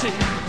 city.